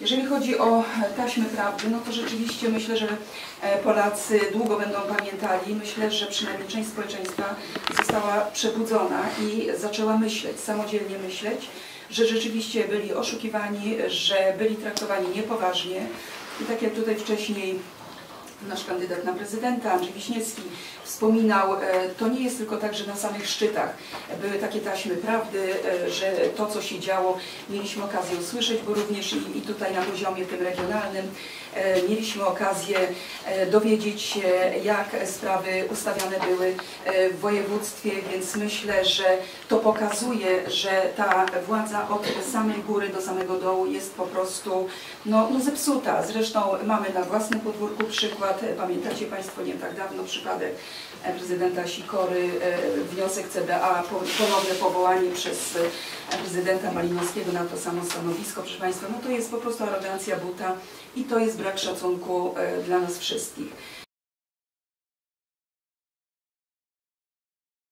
Jeżeli chodzi o taśmy prawdy, no to rzeczywiście myślę, że e, Polacy długo będą pamiętali. Myślę, że przynajmniej część społeczeństwa została przebudzona i zaczęła myśleć, samodzielnie myśleć, że rzeczywiście byli oszukiwani, że byli traktowani niepoważnie. I tak jak tutaj wcześniej nasz kandydat na prezydenta, Andrzej Wiśniewski, wspominał, e, to nie jest tylko tak, że na samych szczytach były takie taśmy prawdy, e, że to, co się działo, mieliśmy okazję usłyszeć, bo również i, tutaj na poziomie tym regionalnym e, mieliśmy okazję dowiedzieć się, jak sprawy ustawiane były w województwie, więc myślę, że to pokazuje, że ta władza od samej góry do samego dołu jest po prostu no, no zepsuta. Zresztą mamy na własnym podwórku przykład, e, pamiętacie Państwo nie tak dawno przypadek e, prezydenta Sikory, e, wniosek CBA, po- ponowne powołanie przez prezydenta Malinowskiego na to samo stanowisko, proszę Państwa, no to jest po prostu arogancja buta i to jest brak szacunku dla nas wszystkich.